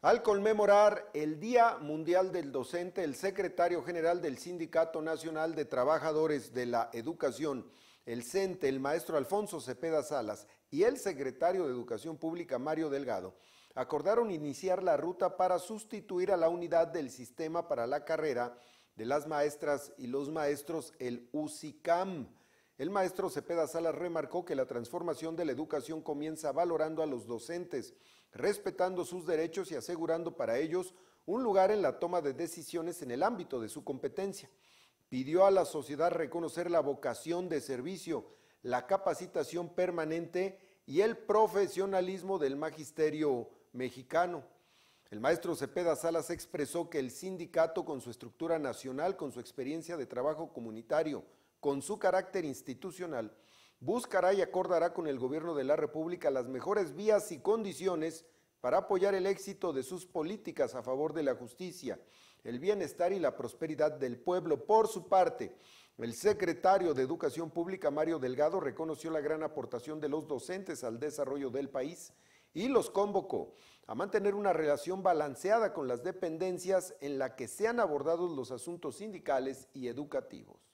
Al conmemorar el Día Mundial del Docente, el secretario general del Sindicato Nacional de Trabajadores de la Educación, el CENTE, el maestro Alfonso Cepeda Salas y el secretario de Educación Pública, Mario Delgado, acordaron iniciar la ruta para sustituir a la unidad del sistema para la carrera de las maestras y los maestros, el UCICAM. El maestro Cepeda Salas remarcó que la transformación de la educación comienza valorando a los docentes, respetando sus derechos y asegurando para ellos un lugar en la toma de decisiones en el ámbito de su competencia. Pidió a la sociedad reconocer la vocación de servicio, la capacitación permanente y el profesionalismo del magisterio mexicano. El maestro Cepeda Salas expresó que el sindicato, con su estructura nacional, con su experiencia de trabajo comunitario, con su carácter institucional, buscará y acordará con el gobierno de la República las mejores vías y condiciones para apoyar el éxito de sus políticas a favor de la justicia, el bienestar y la prosperidad del pueblo. Por su parte, el secretario de Educación Pública, Mario Delgado, reconoció la gran aportación de los docentes al desarrollo del país y los convocó a mantener una relación balanceada con las dependencias en la que sean abordados los asuntos sindicales y educativos.